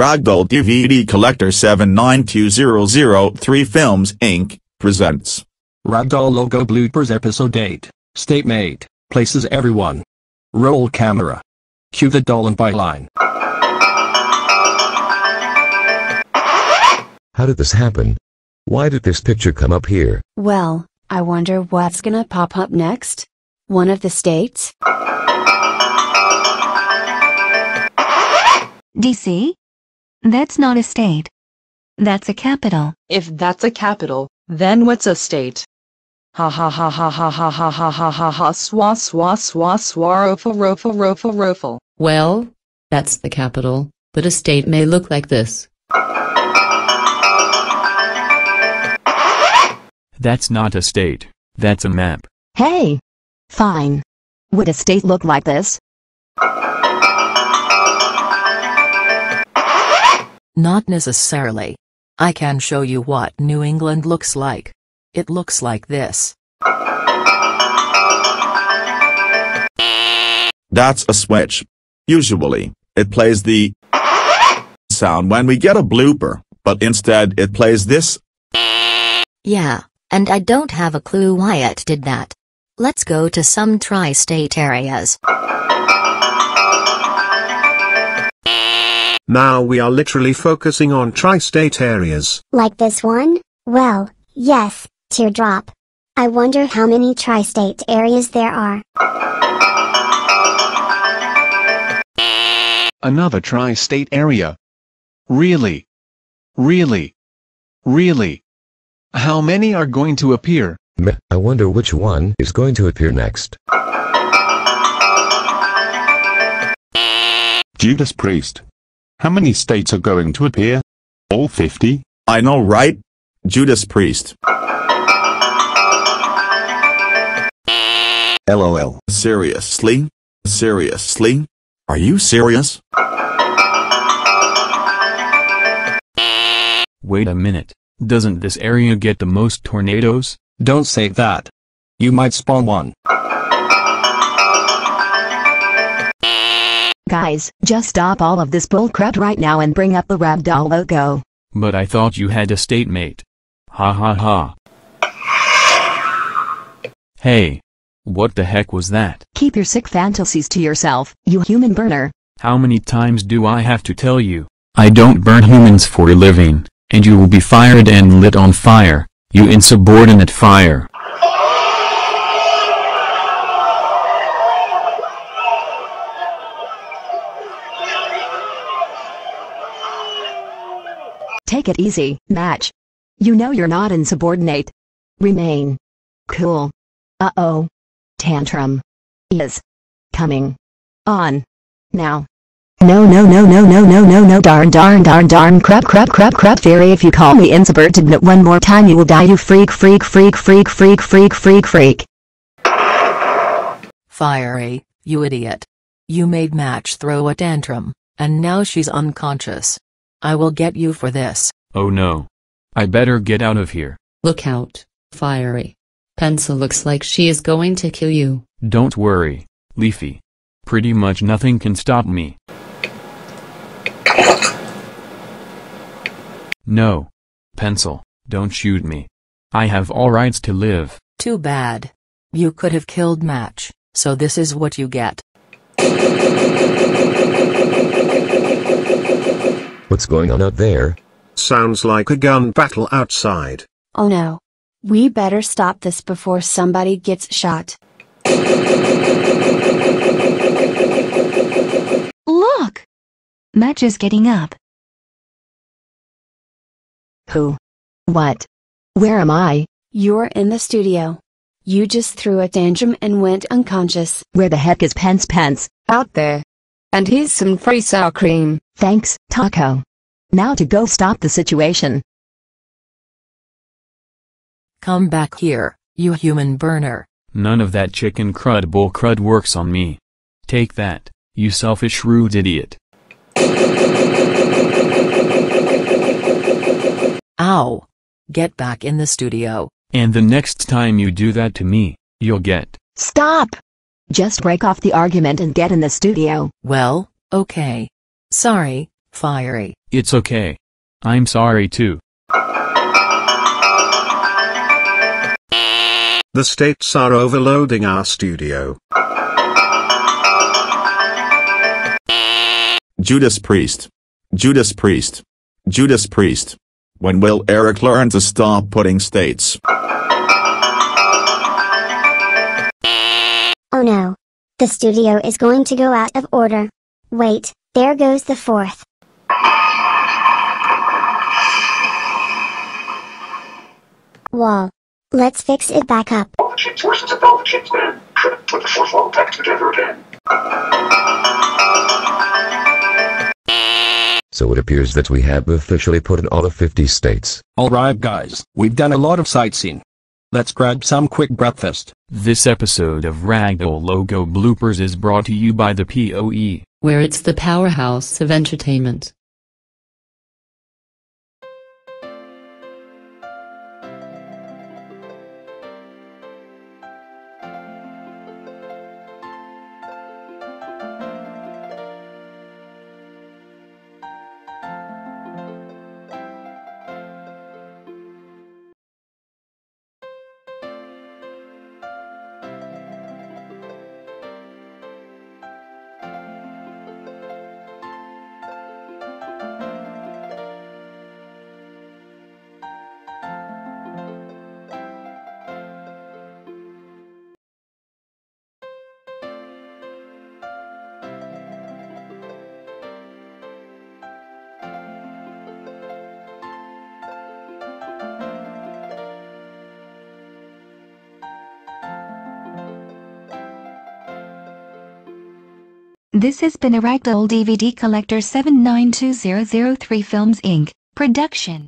Ragdoll DVD Collector 792003 Films Inc. presents Ragdoll logo bloopers episode 8. State mate, places everyone. Roll camera. Cue the doll and byline. How did this happen? Why did this picture come up here? Well, I wonder what's gonna pop up next? One of the states? DC? That's not a state. That's a capital. If that's a capital, then what's a state? Ha ha ha ha ha ha ha ha ha ha ha swa swa swa swa rofle rofle rofle rofle. Well, that's the capital, but a state may look like this. That's not a state, that's a map. Hey! Fine. Would a state look like this? Not necessarily. I can show you what New England looks like. It looks like this. That's a switch. Usually, it plays the sound when we get a blooper, but instead it plays this. Yeah, and I don't have a clue why it did that. Let's go to some tri-state areas. Now we are literally focusing on tri-state areas. Like this one? Well, yes, teardrop. I wonder how many tri-state areas there are. Another tri-state area. Really? Really? Really? How many are going to appear? Meh, I wonder which one is going to appear next. Judas Priest. How many states are going to appear? All 50? I know right? Judas Priest. LOL. Seriously? Seriously? Are you serious? Wait a minute, doesn't this area get the most tornadoes? Don't say that. You might spawn one. Guys, just stop all of this bullcrap right now and bring up the Ragdoll logo. But I thought you had a state mate. Ha ha ha. Hey. What the heck was that? Keep your sick fantasies to yourself, you human burner. How many times do I have to tell you? I don't burn humans for a living, and you will be fired and lit on fire, you insubordinate fire. Take it easy, match. You know you're not insubordinate. Remain. Cool. Uh-oh. Tantrum. Is. Coming. On. Now. No no no no no no no no darn darn darn darn crap crap crap crap fairy if you call me insubordinate one more time you will die you freak freak freak freak freak freak freak freak. Firey, eh? you idiot. You made Match throw a tantrum, and now she's unconscious. I will get you for this. Oh no. I better get out of here. Look out, Firey. Pencil looks like she is going to kill you. Don't worry, Leafy. Pretty much nothing can stop me. No. Pencil, don't shoot me. I have all rights to live. Too bad. You could have killed Match, so this is what you get. What's going on out there? Sounds like a gun battle outside. Oh no. We better stop this before somebody gets shot. Look! Match is getting up. Who? What? Where am I? You're in the studio. You just threw a tantrum and went unconscious. Where the heck is Pence Pence? Out there. And here's some free sour cream. Thanks, Taco. Now to go stop the situation. Come back here, you human burner. None of that chicken crud bull crud works on me. Take that, you selfish rude idiot. Ow. Get back in the studio. And the next time you do that to me, you'll get. Stop! Just break off the argument and get in the studio. Well, okay. Sorry, Firey. It's okay. I'm sorry too. The states are overloading our studio. Judas Priest. Judas Priest. Judas Priest. When will Eric learn to stop putting states? Oh no. The studio is going to go out of order. Wait, there goes the fourth. Wall. Let's fix it back up. All the chips versus all the chips then. Put the fourth wall back together again. So it appears that we have officially put in all the 50 states. Alright guys, we've done a lot of sightseeing. Let's grab some quick breakfast. This episode of Ragdoll Logo Bloopers is brought to you by the POE. Where it's the powerhouse of entertainment. This has been a Ragdoll DVD Collector 792003 Films Inc. production.